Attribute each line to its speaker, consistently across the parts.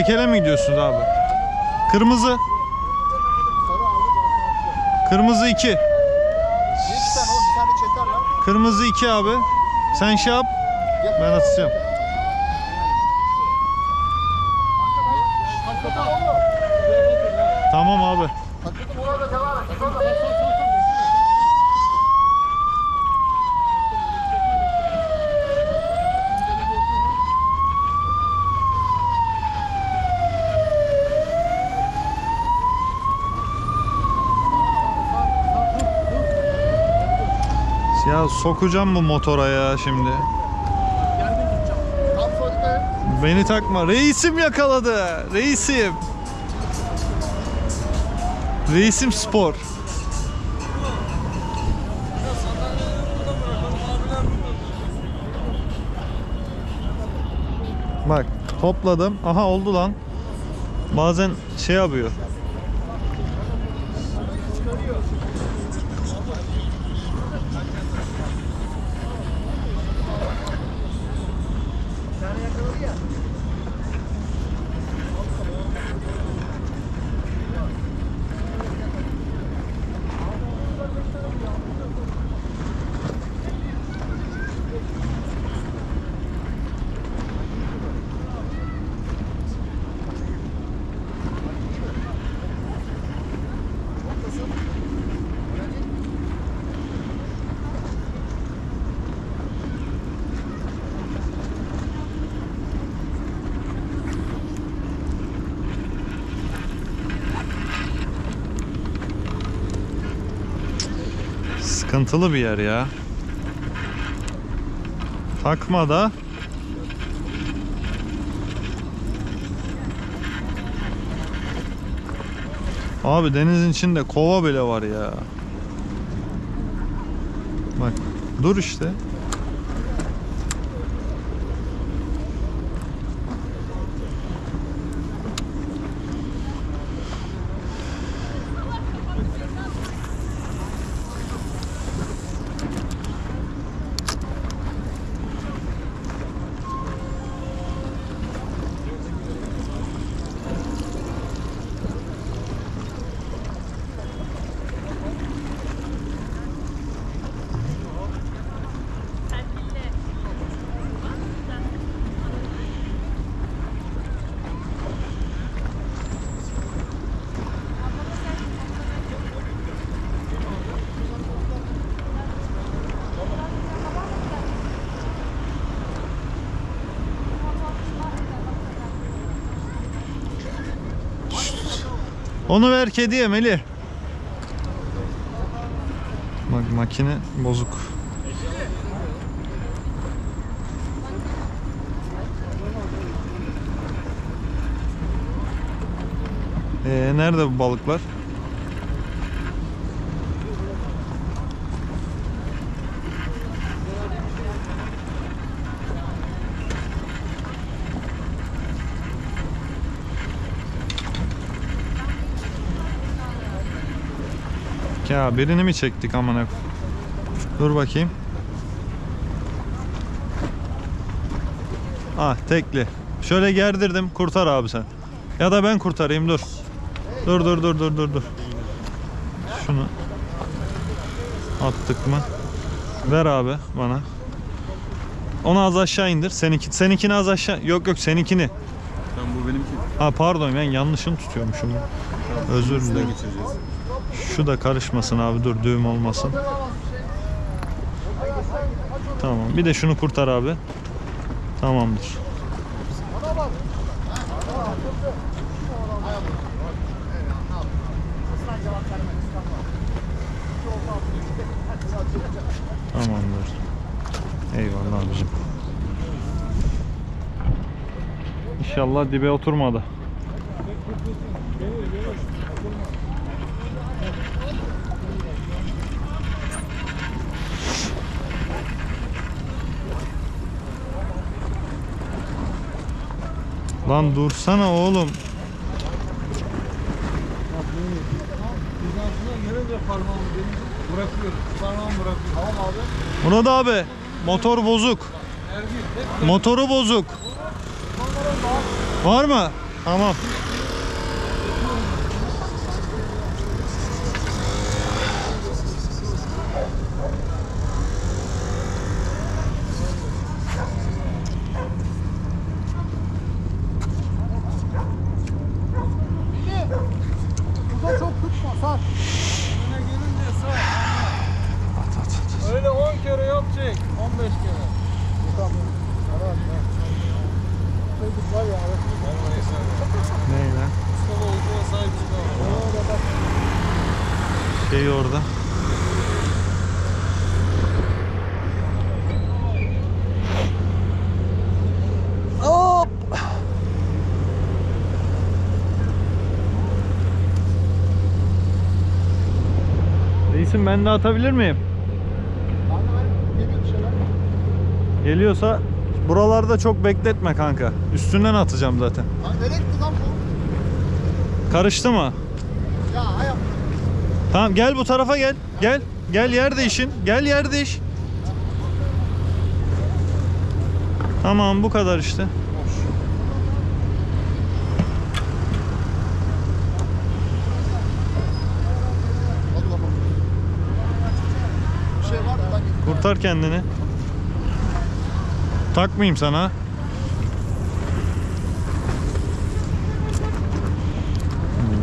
Speaker 1: Tekele mi gidiyorsunuz abi? Kırmızı. Kırmızı 2.
Speaker 2: Bir tane oğlum bir tane çeter lan.
Speaker 1: Kırmızı 2 abi. Sen şey yap. Ben atacağım. Tamam abi.
Speaker 2: Devam et. Şurada.
Speaker 1: Ya sokacağım bu motora ya şimdi. Beni takma. Reisim yakaladı. Reisim. Reisim spor. Bak topladım. Aha oldu lan. Bazen şey yapıyor. Sıkıntılı bir yer ya. Takma da. Abi denizin içinde kova bile var ya. Bak dur işte. Onu ver kediye Melih. Bak makine bozuk. Ee, nerede bu balıklar? Ya birini mi çektik amına? Dur bakayım. Ah tekli. Şöyle gerdirdim. Kurtar abi sen. Ya da ben kurtarayım dur. Dur dur dur dur dur dur. Şunu attık mı? Ver abi bana. Onu az aşağı indir. Seninki, seninkini az aşağı. Yok yok seninkini. Ha pardon ben yanlışını tutuyormuşum. Özür dilerim. Şu da karışmasın abi dur düğüm olmasın. Tamam bir de şunu kurtar abi. Tamamdır. İnşallah dibe oturmadı. Lan dursana oğlum. Murat abi motor bozuk. Motoru bozuk. Var mı? Tamam.
Speaker 2: Burada çok tutma sar.
Speaker 3: Önüne gelince sağ.
Speaker 1: At at at.
Speaker 3: Öyle 10 kere yap çek. 15 kere.
Speaker 2: Tamam. Tamam. Çocuk var ya.
Speaker 3: Vallahi sen.
Speaker 1: Ne lan?
Speaker 3: Mustafa olduğuna sahip çıkamam.
Speaker 2: Orada bak.
Speaker 1: Şey orada. Hop. Reisim ben de atabilir miyim? Geliyorsa buralarda çok bekletme kanka. Üstünden atacağım zaten.
Speaker 2: Lan nereye gitti lan bu?
Speaker 1: Karıştı mı?
Speaker 2: Ya.
Speaker 1: Tamam gel bu tarafa gel. Gel. Gel yer değişin. Gel yer değiş. Tamam bu kadar işte.
Speaker 2: Hadi bakalım. Bir şey var mı? Bak.
Speaker 1: Kurtar kendini. Takmayayım sana.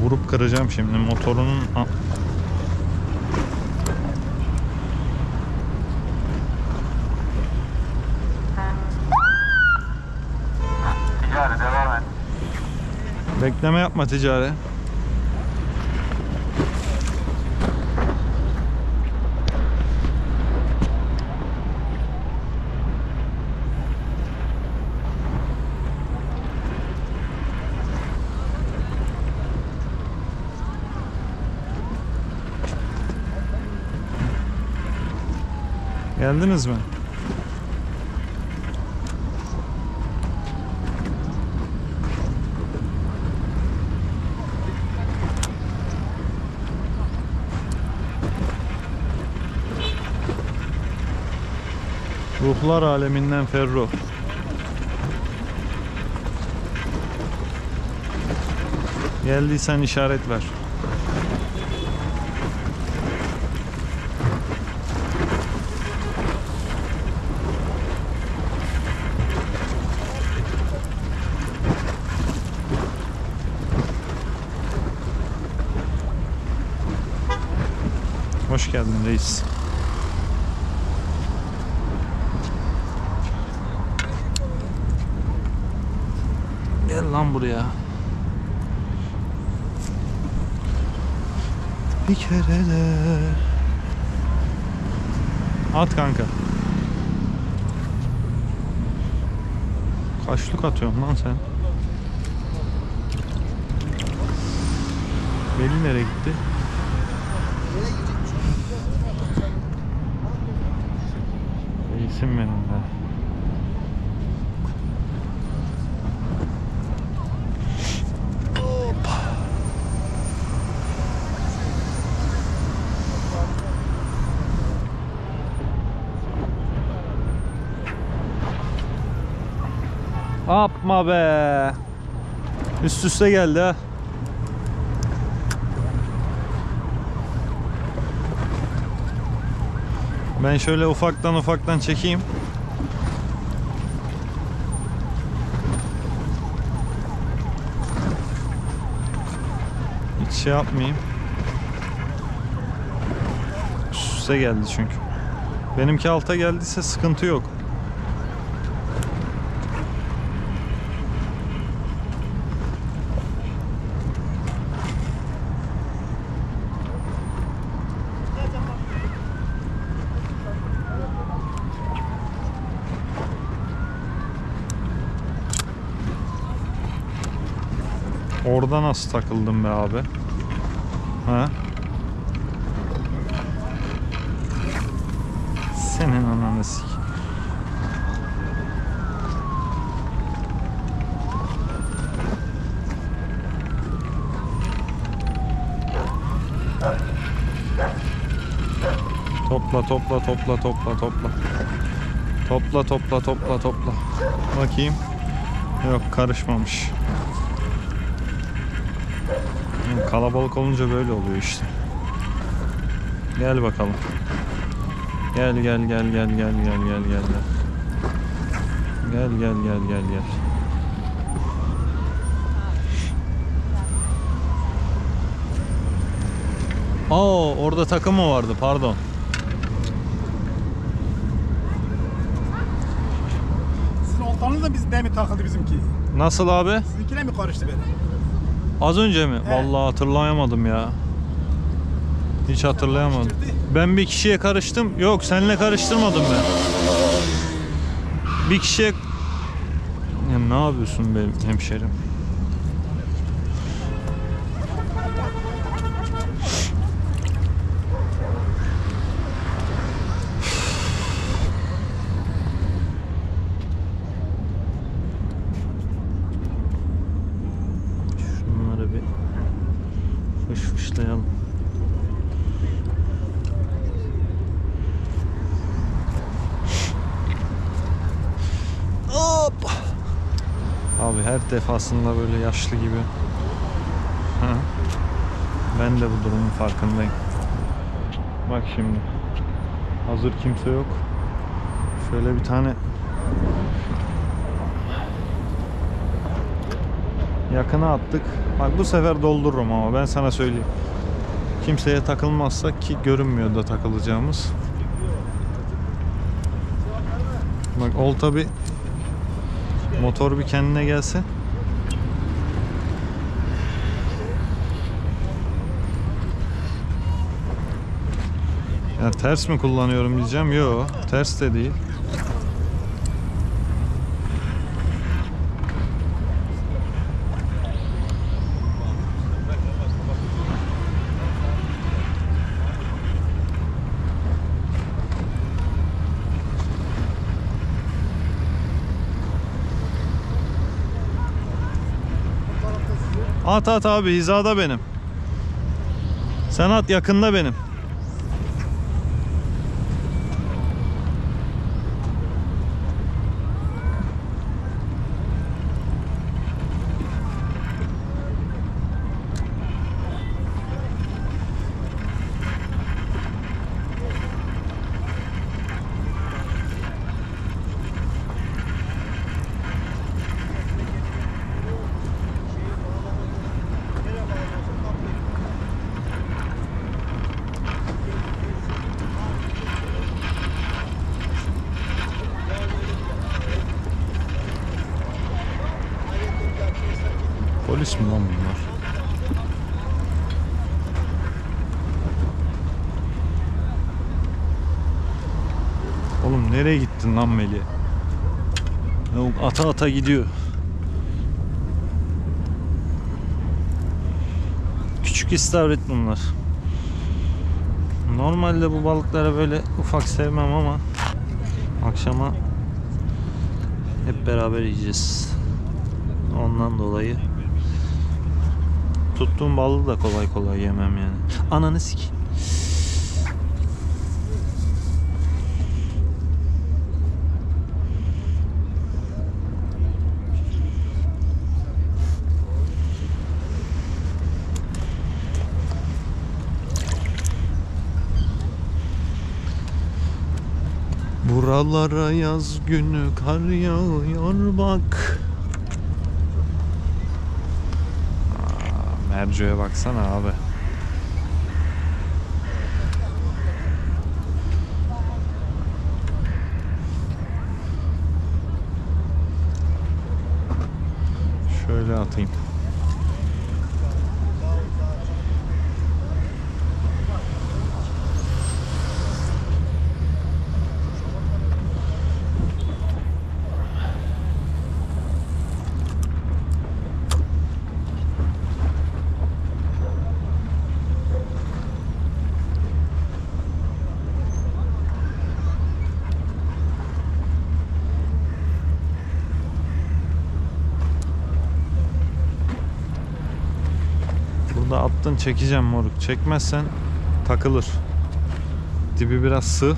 Speaker 1: Vurup kıracağım şimdi motorunun. Bekleme yapma ticari. Geldiniz mi? Ruhlar aleminden Ferro. Geldiysen işaret ver. Hoş geldin reis. Gel lan buraya. Bir kere de. At kanka. Kaçlık atıyorsun lan sen? Beli nereye gitti? İyisin benim de. Yapma be. Üst üste geldi ha. Ben şöyle ufaktan ufaktan çekeyim. Hiç şey yapmayayım. Üst üste geldi çünkü. Benimki alta geldiyse sıkıntı yok. Orada nasıl takıldım be abi? Ha? Senin ananı sik. Topla topla topla topla topla. Topla topla topla topla. Bakayım. Yok karışmamış. Kalabalık olunca böyle oluyor işte. Gel bakalım. Gel gel gel gel gel gel gel gel gel. Gel gel gel gel gel. Aa orada takım mı vardı? Pardon.
Speaker 4: Sizin oltanız da bizde mi takıldı bizimki?
Speaker 1: Nasıl abi?
Speaker 4: Sizinkiyle mi karıştı böyle?
Speaker 1: Az önce mi?
Speaker 4: He.
Speaker 1: Vallahi hatırlayamadım ya. Hiç hatırlayamadım. Ben bir kişiye karıştım. Yok seninle karıştırmadım ben. Bir kişiye... Ya ne yapıyorsun benim hemşerim? Abi her defasında böyle yaşlı gibi. Ben de bu durumun farkındayım. Bak şimdi. Hazır kimse yok. Şöyle bir tane yakına attık. Bak bu sefer doldururum ama ben sana söyleyeyim. Kimseye takılmazsa ki görünmüyor da takılacağımız. Bak olta bir motor bir kendine gelse. Ya ters mi kullanıyorum diyeceğim. Yok, ters de değil. At at abi hizada benim. Sen at yakında benim. Lan bunlar? Oğlum nereye gittin lan Melih? Yok ata ata gidiyor. Küçük istavrit bunlar. Normalde bu balıkları böyle ufak sevmem ama akşama hep beraber yiyeceğiz. Ondan dolayı tuttuğum balığı da kolay kolay yemem yani. Ananı sik. Buralara yaz günü kar yağıyor bak. Erco'ya baksana abi. Attın çekeceğim moruk. Çekmezsen takılır. Dibi biraz sığ.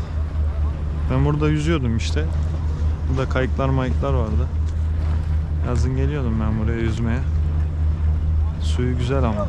Speaker 1: Ben burada yüzüyordum işte. Burada kayıklar mayıklar vardı. Yazın geliyordum ben buraya yüzmeye. Suyu güzel ama.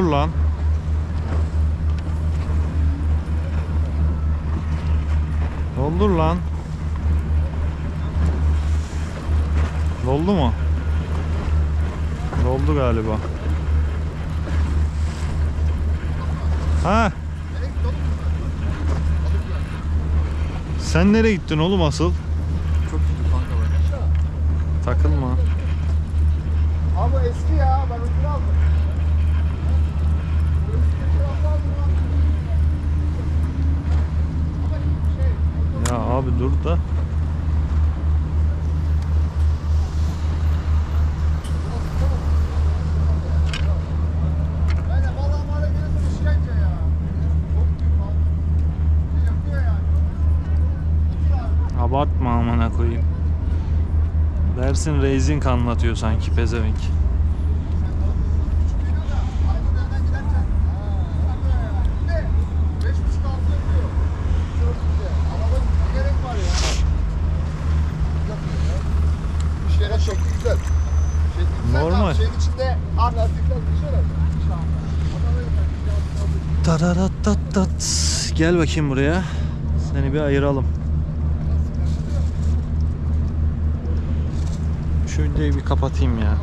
Speaker 1: Doldur lan. Doldur lan. Doldu mu? Doldu galiba. Ha? Sen nereye gittin oğlum asıl?
Speaker 2: Çok kötü kanka ben.
Speaker 1: Takılma.
Speaker 2: Abi bu eski ya. Ben öbürünü aldım. Bu eski tarafı aldım lan. Ama şey,
Speaker 1: Ya abi dur da. Abartma amına koyayım. Dersin Racing anlatıyor sanki pezevenk.
Speaker 2: Geliyor da arabada önden giderken. Yapıyor yani. Bir de beş buçuk altı yapıyor. Çok güzel. Araba ne gerek var ya? Yapıyor ya. İşlere şekli güzel. Şekli güzel.
Speaker 1: Normal.
Speaker 2: Abi, şeyin içinde abi lastikler bir şeyler. Şu anda. Adamı yapıyor.
Speaker 1: Tararatat Gel bakayım buraya. Seni bir ayıralım. Videoyu bir kapatayım ya.